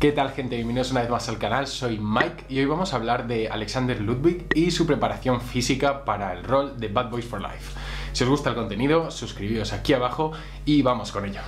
¿Qué tal gente? Bienvenidos una vez más al canal, soy Mike y hoy vamos a hablar de Alexander Ludwig y su preparación física para el rol de Bad Boys for Life. Si os gusta el contenido, suscribíos aquí abajo y vamos con ello.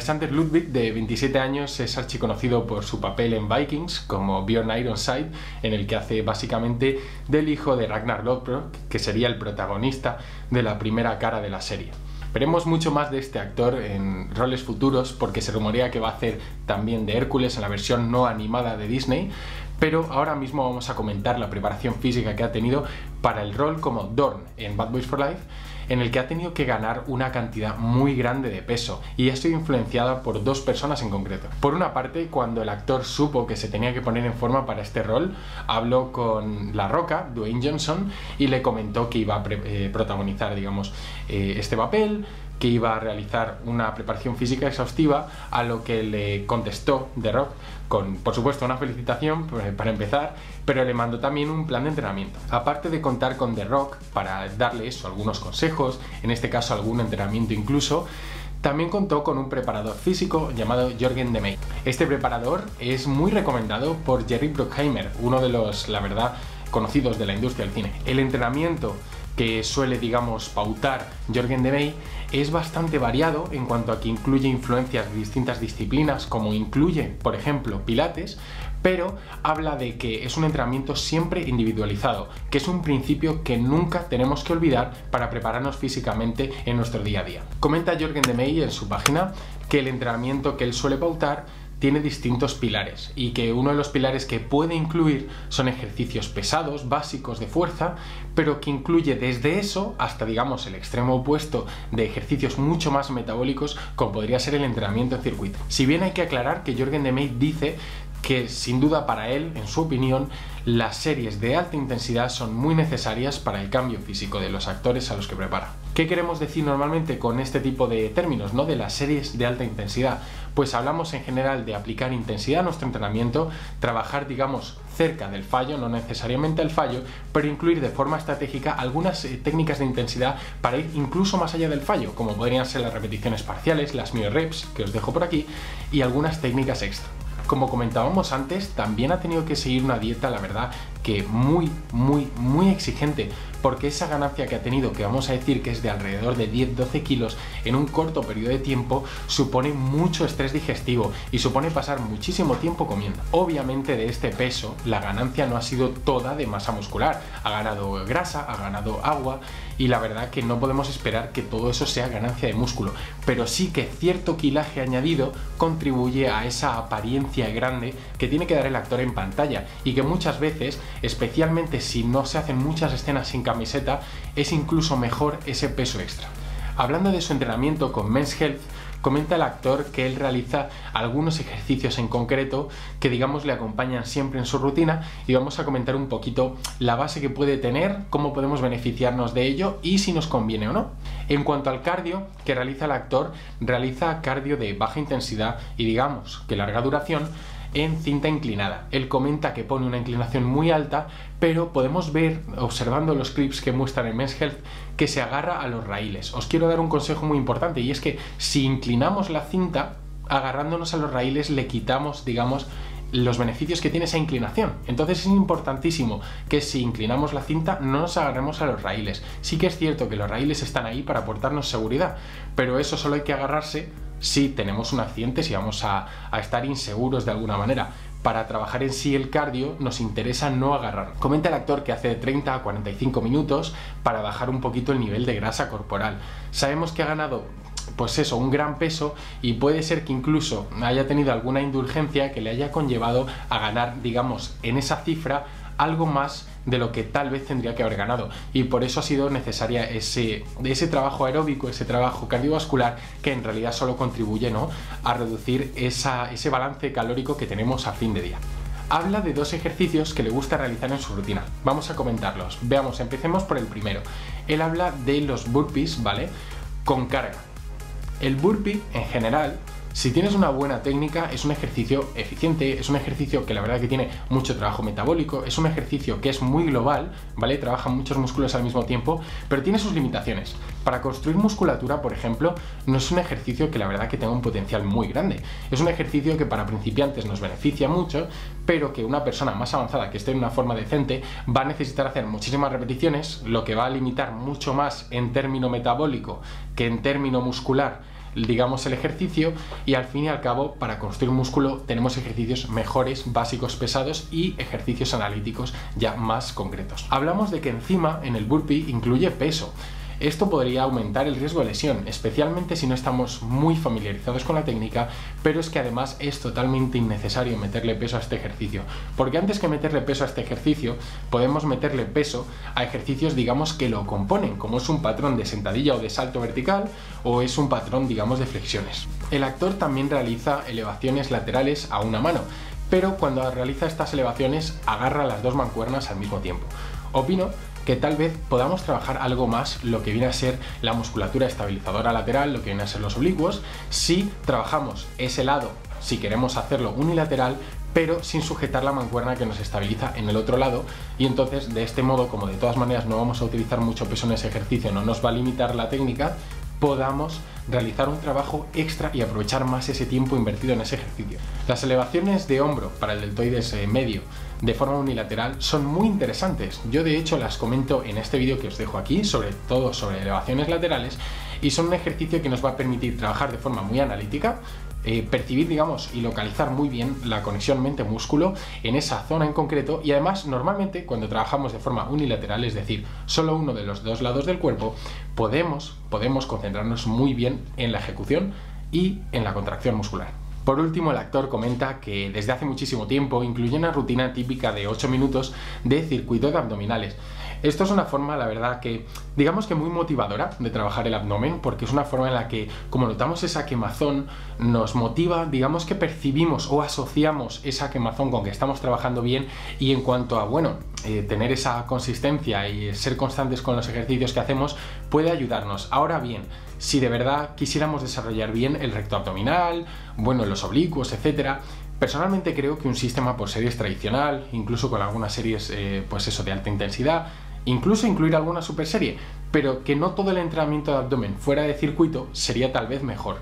Alexander Ludwig, de 27 años, es archiconocido por su papel en Vikings como Bjorn Ironside, en el que hace básicamente del hijo de Ragnar Lothbrok, que sería el protagonista de la primera cara de la serie. Veremos mucho más de este actor en roles futuros porque se rumorea que va a hacer también de Hércules en la versión no animada de Disney, pero ahora mismo vamos a comentar la preparación física que ha tenido para el rol como Dorn en Bad Boys for Life en el que ha tenido que ganar una cantidad muy grande de peso y ha sido influenciada por dos personas en concreto. Por una parte, cuando el actor supo que se tenía que poner en forma para este rol, habló con La Roca, Dwayne Johnson, y le comentó que iba a eh, protagonizar, digamos, eh, este papel, que iba a realizar una preparación física exhaustiva, a lo que le contestó The Rock con, por supuesto, una felicitación pues, para empezar, pero le mandó también un plan de entrenamiento. Aparte de contar con The Rock para darle eso, algunos consejos, en este caso algún entrenamiento incluso, también contó con un preparador físico llamado Jorgen de May. Este preparador es muy recomendado por Jerry Bruckheimer, uno de los, la verdad, conocidos de la industria del cine. El entrenamiento que suele, digamos, pautar Jorgen de May es bastante variado en cuanto a que incluye influencias de distintas disciplinas, como incluye, por ejemplo, Pilates, pero habla de que es un entrenamiento siempre individualizado, que es un principio que nunca tenemos que olvidar para prepararnos físicamente en nuestro día a día. Comenta Jorgen de May en su página que el entrenamiento que él suele pautar tiene distintos pilares y que uno de los pilares que puede incluir son ejercicios pesados, básicos de fuerza, pero que incluye desde eso hasta digamos el extremo opuesto de ejercicios mucho más metabólicos como podría ser el entrenamiento en circuito. Si bien hay que aclarar que Jorgen de May dice que sin duda para él, en su opinión, las series de alta intensidad son muy necesarias para el cambio físico de los actores a los que prepara. ¿Qué queremos decir normalmente con este tipo de términos, ¿no? De las series de alta intensidad. Pues hablamos en general de aplicar intensidad a nuestro entrenamiento, trabajar, digamos, cerca del fallo, no necesariamente el fallo, pero incluir de forma estratégica algunas eh, técnicas de intensidad para ir incluso más allá del fallo, como podrían ser las repeticiones parciales, las mio reps, que os dejo por aquí, y algunas técnicas extra como comentábamos antes, también ha tenido que seguir una dieta, la verdad, que muy, muy, muy exigente, porque esa ganancia que ha tenido, que vamos a decir que es de alrededor de 10-12 kilos en un corto periodo de tiempo, supone mucho estrés digestivo y supone pasar muchísimo tiempo comiendo. Obviamente de este peso, la ganancia no ha sido toda de masa muscular, ha ganado grasa, ha ganado agua y la verdad que no podemos esperar que todo eso sea ganancia de músculo, pero sí que cierto kilaje añadido contribuye a esa apariencia grande que tiene que dar el actor en pantalla y que muchas veces, especialmente si no se hacen muchas escenas sin camiseta, es incluso mejor ese peso extra. Hablando de su entrenamiento con Men's Health, comenta el actor que él realiza algunos ejercicios en concreto que digamos le acompañan siempre en su rutina y vamos a comentar un poquito la base que puede tener, cómo podemos beneficiarnos de ello y si nos conviene o no. En cuanto al cardio que realiza el actor, realiza cardio de baja intensidad y digamos que larga duración en cinta inclinada. Él comenta que pone una inclinación muy alta, pero podemos ver, observando los clips que muestran en Men's Health, que se agarra a los raíles. Os quiero dar un consejo muy importante y es que si inclinamos la cinta, agarrándonos a los raíles le quitamos, digamos, los beneficios que tiene esa inclinación. Entonces es importantísimo que si inclinamos la cinta no nos agarremos a los raíles. Sí que es cierto que los raíles están ahí para aportarnos seguridad, pero eso solo hay que agarrarse si tenemos un accidente, si vamos a, estar inseguros de alguna manera. Para trabajar en sí el cardio nos interesa no agarrar. Comenta el actor que hace de 30 a 45 minutos para bajar un poquito el nivel de grasa corporal. Sabemos que ha ganado pues eso, un gran peso y puede ser que incluso haya tenido alguna indulgencia que le haya conllevado a ganar, digamos, en esa cifra algo más de lo que tal vez tendría que haber ganado. Y por eso ha sido necesaria ese, ese trabajo aeróbico, ese trabajo cardiovascular, que en realidad solo contribuye ¿no? a reducir esa, ese balance calórico que tenemos a fin de día. habla de dos ejercicios que le gusta realizar en su rutina. Vamos a comentarlos. Veamos, empecemos por el primero. Él habla de los burpees, ¿vale? Con carga. El burpee en general si tienes una buena técnica, es un ejercicio eficiente, es un ejercicio que la verdad que tiene mucho trabajo metabólico, es un ejercicio que es muy global, ¿vale? Trabaja muchos músculos al mismo tiempo, pero tiene sus limitaciones. Para construir musculatura, por ejemplo, no es un ejercicio que la verdad que tenga un potencial muy grande. Es un ejercicio que para principiantes nos beneficia mucho, pero que una persona más avanzada que esté en una forma decente va a necesitar hacer muchísimas repeticiones, lo que va a limitar mucho más en término metabólico que en término muscular digamos, el ejercicio y al fin y al cabo para construir músculo tenemos ejercicios mejores, básicos, pesados y ejercicios analíticos ya más concretos. Hablamos de que encima en el burpee incluye peso. Esto podría aumentar el riesgo de lesión, especialmente si no estamos muy familiarizados con la técnica, pero es que además es totalmente innecesario meterle peso a este ejercicio, porque antes que meterle peso a este ejercicio, podemos meterle peso a ejercicios, digamos, que lo componen, como es un patrón de sentadilla o de salto vertical, o es un patrón, digamos, de flexiones. El actor también realiza elevaciones laterales a una mano, pero cuando realiza estas elevaciones agarra las dos mancuernas al mismo tiempo. Opino que tal vez podamos trabajar algo más lo que viene a ser la musculatura estabilizadora lateral, lo que viene a ser los oblicuos, si trabajamos ese lado, si queremos hacerlo unilateral, pero sin sujetar la mancuerna que nos estabiliza en el otro lado y entonces de este modo, como de todas maneras no vamos a utilizar mucho peso en ese ejercicio, no nos va a limitar la técnica, podamos realizar un trabajo extra y aprovechar más ese tiempo invertido en ese ejercicio. Las elevaciones de hombro para el deltoides eh, medio de forma unilateral son muy interesantes. Yo de hecho las comento en este vídeo que os dejo aquí, sobre todo sobre elevaciones laterales, y son un ejercicio que nos va a permitir trabajar de forma muy analítica, eh, percibir, digamos, y localizar muy bien la conexión mente-músculo en esa zona en concreto y además normalmente cuando trabajamos de forma unilateral, es decir, solo uno de los dos lados del cuerpo, podemos, podemos concentrarnos muy bien en la ejecución y en la contracción muscular. Por último, el actor comenta que desde hace muchísimo tiempo incluye una rutina típica de 8 minutos de circuito de abdominales. Esto es una forma, la verdad, que digamos que muy motivadora de trabajar el abdomen, porque es una forma en la que, como notamos esa quemazón, nos motiva, digamos que percibimos o asociamos esa quemazón con que estamos trabajando bien y en cuanto a, bueno, eh, tener esa consistencia y ser constantes con los ejercicios que hacemos puede ayudarnos. Ahora bien, si de verdad quisiéramos desarrollar bien el recto abdominal, bueno, los oblicuos, etcétera, Personalmente creo que un sistema por series tradicional, incluso con algunas series eh, pues eso, de alta intensidad, incluso incluir alguna super serie, pero que no todo el entrenamiento de abdomen fuera de circuito sería tal vez mejor,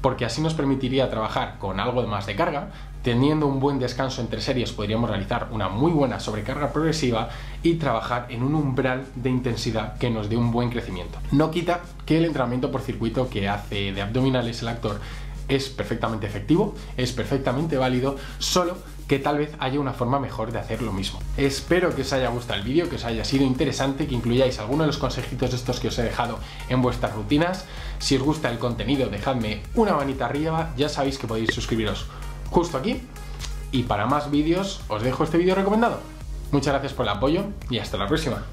porque así nos permitiría trabajar con algo más de carga, teniendo un buen descanso entre series podríamos realizar una muy buena sobrecarga progresiva y trabajar en un umbral de intensidad que nos dé un buen crecimiento. No quita que el entrenamiento por circuito que hace de abdominales el actor es perfectamente efectivo, es perfectamente válido, solo que tal vez haya una forma mejor de hacer lo mismo. Espero que os haya gustado el vídeo, que os haya sido interesante, que incluyáis alguno de los consejitos estos que os he dejado en vuestras rutinas. Si os gusta el contenido, dejadme una manita arriba, ya sabéis que podéis suscribiros justo aquí. Y para más vídeos, os dejo este vídeo recomendado. Muchas gracias por el apoyo y hasta la próxima.